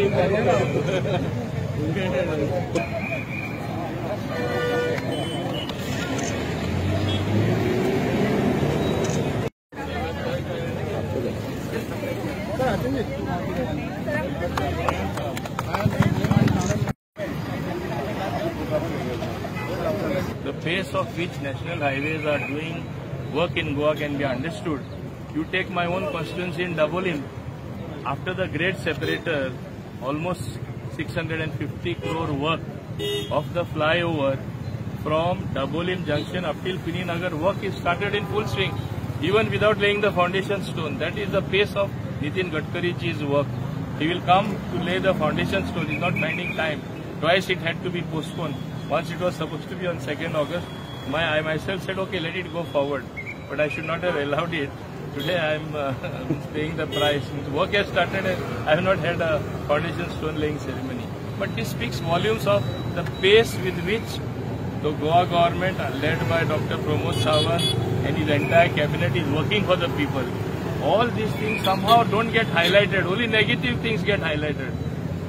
The pace of which national highways are doing work in Goa can be understood. You take my own constituency in Dabolim. After the great separator, almost 650 crore work of the flyover from Dabolim junction up till Pininagar work is started in full swing, even without laying the foundation stone. That is the pace of Nitin Gadkariji's work. He will come to lay the foundation stone. He's not finding time. Twice it had to be postponed. Once it was supposed to be on 2nd August. My, I myself said, okay, let it go forward. But I should not have allowed it. Today I am uh, paying the price. Work has started and I have not had a foundation stone laying ceremony. But this speaks volumes of the pace with which the Goa government, uh, led by Dr. Pramod Sawant and his entire cabinet, is working for the people. All these things somehow don't get highlighted. Only negative things get highlighted.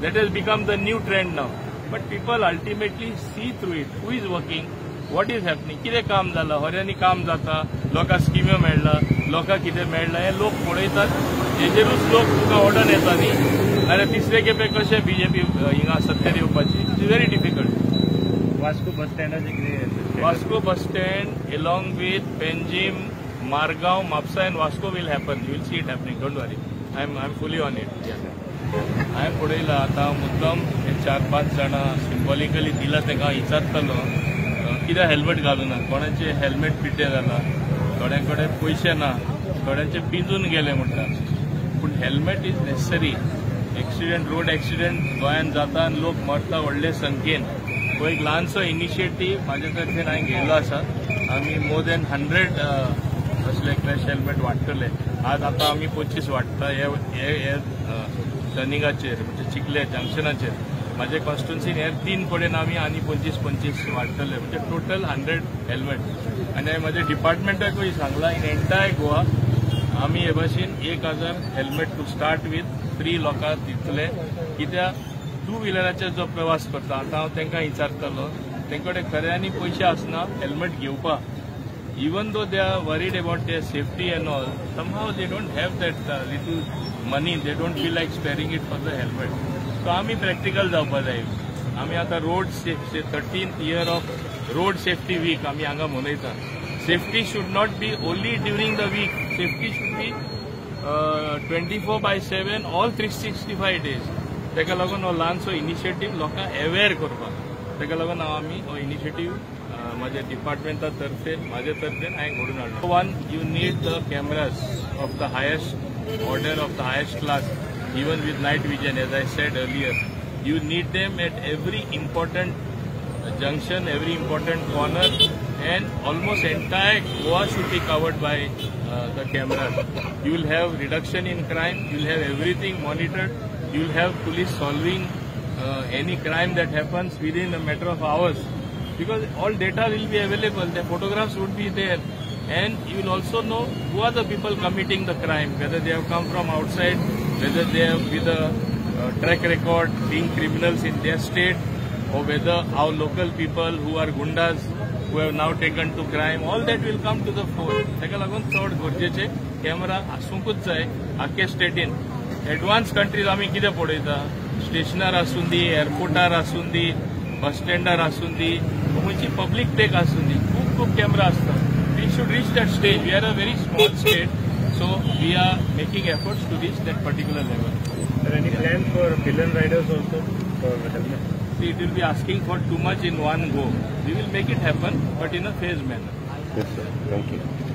That has become the new trend now. But people ultimately see through it. Who is working? What is happening? कितें काम जालां हऱ्यांनी काम जाता लोकां स्किम्यो मेळ्ळा लोकां कितें मेळ्ळां हे लोक पळयतात हेजेरूच लोक तुका ऑर्डर येता न्ही नाल्यार तिसरे खेपे कशें बीजेपी हिंगा सत्तेर येवपाची it is very difficult Vasco bus स्टँडाचे कितें Vasco bus stand along with Penjim, Margao, Mapsa and Vasco will happen. You will see it happening. Don't worry. I'm I'm fully on it. Yeah. हांवें पळयलां आतां मुद्दम हे चार पांच जाणां symbolically दिला ताका विचारतलो कित्याक हेल्मेट घालूना कोणाचे हेल्मेट पिड्डे जाला थोड्यां कडेन पयशे ना? थोड्यांचे पिंजून गेले म्हणटा पूण helmet is necessary accident road accident गोंयांत जाता आनी लोक मरता व्हडले संख्येन हो एक ल्हानसो इनिशिएटीव म्हाजे तर्फेन हांवें घेयलो आसा आमी मोर देन हंड्रेड असले क्रॅश हेल्मेट वाडटले आज आतां आमी पंचवीस वाडटा हे हे टर्निंगाचेर म्हणजे चिखले जंक्शनाचेर माझे कॉन्स्टिट्युन्सीन हेर तीन कडेन आमी आनी पंचवीस पंचवीस वाडटले म्हणजे टोटल हंड्रेड हेल्मेट आनी हांवें म्हज्या डिपार्टमेंटाकूय सांगलां इन एंटायर गोवा आमी हे भाशेन एक हजार helmet to start with free लोकांक दितले कित्याक टू व्हिलराचेर जो प्रवास करता आतां हांव तांकां विचारतलो तेंचे कडेन खऱ्यांनी पयशे आसना हेल्मेट घेवपाक even though they are worried about their safety and all somehow they don't have that little money they don't feel like sparing it for the helmet so आमी आम्ही प्रॅक्टिकल जावपाक जाय आमी आतां road thirteen year of road safety week आमी हांगा मनयता safety should not be only during the week safety should be twenty four by seven all three sixty five days ताका लागून हो ल्हानसो इनिशिएटीव लोकांक अवेअर करपाक. ताका लागून हांव आमी हो इनिशिएटीव माझ्या डिपार्टमेंटा तर्फे माझ्या तर्फेन हांवें घडून हाडलो when you need the cameras of the highest order of the highest class even with night vision, as I said earlier. You need them at every important junction, every important corner, and almost entire Goa should be covered by uh, the camera. You will have reduction in crime, you will have everything monitored, you will have police solving uh, any crime that happens within a matter of hours because all data will be available, the photographs would be there and you will also know who are the people committing the crime, whether they have come from outside whether they have with a uh, track record being criminals in their state or whether our local people who are gundas who have now taken to crime, all that will come to the fore. ताका लागून चड गरजेचे camera आसूंकूच जाय आख्या स्टेटीन advance countries आमी कितें पळयता स्टेशनार आसूं दी एअरपोर्टार आसूं दी बस स्टँडार आसूं दी खंयची पब्लीक टेक आसूं दी खूब खूब कॅमेरा आसता we should reach that stage we are a very small state So we are making efforts to reach that particular level. Are any plans for pillion riders also for helmet? See, it will be asking for too much in one go. We will make it happen, but in a phased manner. Yes, sir. Thank you.